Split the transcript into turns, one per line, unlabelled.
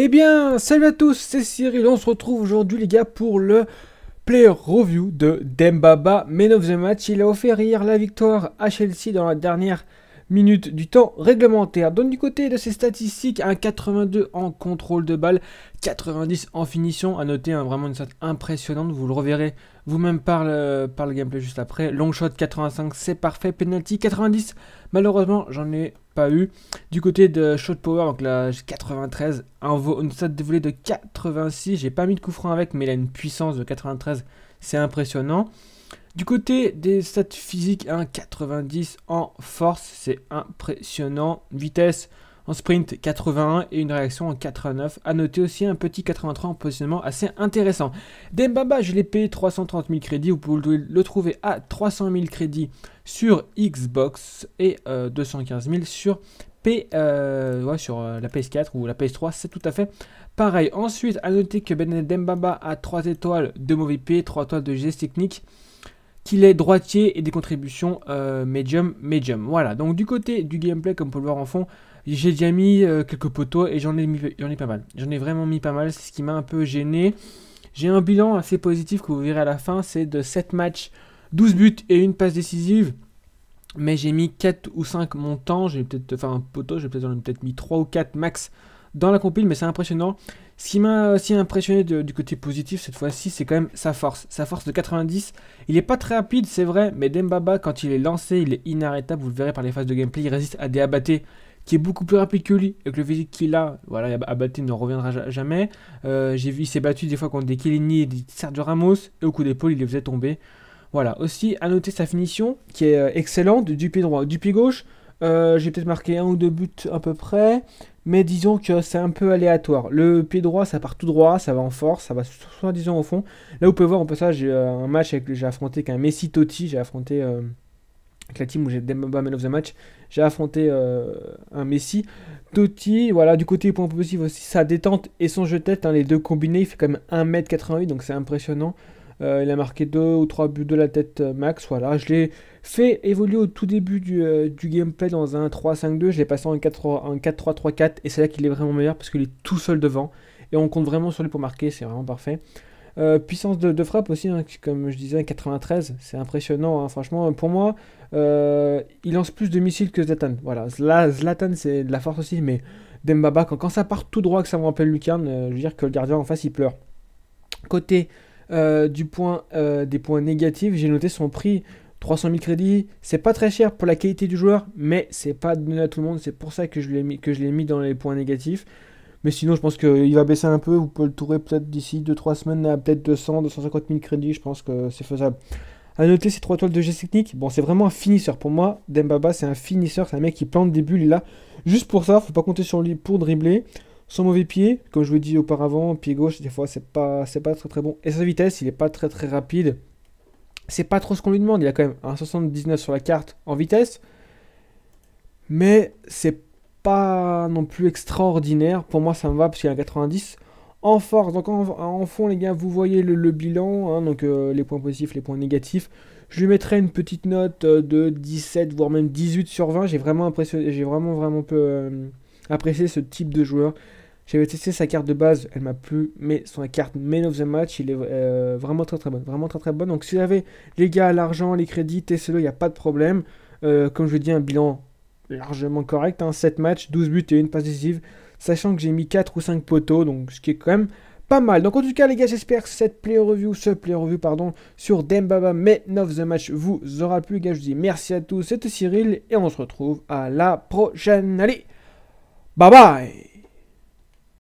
Eh bien, salut à tous, c'est Cyril, on se retrouve aujourd'hui les gars pour le player review de Dembaba, Man of the Match. Il a offert hier la victoire à Chelsea dans la dernière minutes du temps réglementaire. Donc du côté de ses statistiques, un 82 en contrôle de balle, 90 en finition. À noter hein, vraiment une sorte impressionnante, vous le reverrez vous-même par le, gameplay juste après. Long shot 85, c'est parfait. Penalty 90, malheureusement j'en ai pas eu. Du côté de shot power, donc là 93, un, une stat de volée de 86. J'ai pas mis de coup franc avec, mais il a une puissance de 93, c'est impressionnant. Du côté des stats physiques, un 90 en force, c'est impressionnant. Vitesse en sprint 81 et une réaction en 89. A noter aussi un petit 83 en positionnement assez intéressant. Dembaba, je l'ai payé 330 000 crédits. Vous pouvez le trouver à 300 000 crédits sur Xbox et 215 euh, 000 sur P, euh, sur euh, la PS4 ou la PS3. C'est tout à fait pareil. Ensuite, à noter que Ben Dembaba a 3 étoiles de mauvais P, 3 étoiles de geste technique qu'il est droitier et des contributions euh, medium, medium. Voilà, donc du côté du gameplay, comme vous pouvez le voir en fond, j'ai déjà mis euh, quelques poteaux et j'en ai, mis, ai pas mal. J'en ai vraiment mis pas mal, c'est ce qui m'a un peu gêné. J'ai un bilan assez positif que vous verrez à la fin, c'est de 7 matchs, 12 buts et une passe décisive. Mais j'ai mis 4 ou 5 montants, j'ai peut-être, enfin un poteau, j'ai peut-être peut mis 3 ou 4 max dans la compile, mais c'est impressionnant. Ce qui m'a aussi impressionné du côté positif cette fois-ci, c'est quand même sa force. Sa force de 90, il n'est pas très rapide, c'est vrai, mais Dembaba, quand il est lancé, il est inarrêtable. Vous le verrez par les phases de gameplay, il résiste à des abattés qui est beaucoup plus rapide que lui, avec le physique qu'il a, voilà, Abaté ne reviendra jamais. Euh, j'ai vu, il s'est battu des fois contre des Kellini et des Sergio Ramos, et au coup d'épaule, il les faisait tomber. Voilà, aussi à noter sa finition, qui est euh, excellente, du pied droit, du pied gauche. Euh, j'ai peut-être marqué un ou deux buts à peu près mais disons que c'est un peu aléatoire. Le pied droit, ça part tout droit, ça va en force, ça va soit disons au fond. Là, vous pouvez voir, en passage, j'ai euh, un match avec j'ai affronté qu'un Messi Totti, j'ai affronté euh, avec la team où j'ai Demba Man of the Match, j'ai affronté euh, un Messi Totti. Voilà, du côté point positif aussi, sa détente et son jeu de tête, hein, les deux combinés, il fait quand même 1m88, donc c'est impressionnant. Euh, il a marqué 2 ou 3 buts de la tête euh, max. Voilà, je l'ai fait évoluer au tout début du, euh, gameplay dans un 3-5-2. Je l'ai passé en 4-3-3-4 et c'est là qu'il est vraiment meilleur parce qu'il est tout seul devant. Et on compte vraiment sur lui pour marquer, c'est vraiment parfait. puissance de, frappe aussi, hein, comme je disais, 93, c'est impressionnant. Hein. franchement, pour moi, il lance plus de missiles que Zlatan. Voilà, Zlatan, c'est de la force aussi, mais Dembaba, quand, quand ça part tout droit, que ça me rappelle Lucarne, je veux dire que le gardien en face, il pleure. Côté euh, du point, euh, des points négatifs, j'ai noté son prix 300 000 crédits. C'est pas très cher pour la qualité du joueur, mais c'est pas donné à tout le monde. C'est pour ça que je l'ai mis, mis dans les points négatifs. Mais sinon, je pense qu'il va baisser un peu. Vous pouvez le tourner peut-être d'ici 2-3 semaines à peut-être 200, 250 000 crédits. Je pense que c'est faisable. À noter ces 3 toiles de geste technique. Bon, c'est vraiment un finisseur. Pour moi, Dembaba, c'est un finisseur. C'est un mec qui plante des bulles. là, juste pour ça, faut pas compter sur lui pour dribbler. Son mauvais pied, comme je vous dit auparavant, pied gauche, des fois, c'est pas, pas très très bon. Et sa vitesse, il est pas très très rapide. C'est pas trop ce qu'on lui demande. Il a quand même un 79 sur la carte en vitesse. Mais c'est pas non plus extraordinaire. Pour moi, ça me va parce qu'il a un 90 en force. Donc en, fond, les gars, vous voyez le, bilan, hein, donc euh, les points positifs, les points négatifs. Je lui mettrai une petite note euh, de 17, voire même 18 sur 20. J'ai vraiment impressionné, j'ai vraiment vraiment peu euh, apprécié ce type de joueur. J'avais testé sa carte de base, elle m'a plu, mais son carte main of the match, il est euh, vraiment très très bonne. Vraiment très très bonne. Donc si vous avez les gars, l'argent, les crédits, testez-le, il n'y a pas de problème. Euh, comme je dis, un bilan largement correct. 7 hein. matchs, 12 buts et une passe décisive. Sachant que j'ai mis 4 ou 5 poteaux, donc ce qui est quand même pas mal. Donc en tout cas les gars, j'espère que cette play review, ce play review pardon, sur Dembaba mais of the match vous aura plu. Les gars, je vous dis merci à tous, c'était Cyril et on se retrouve à la prochaine. Allez, bye bye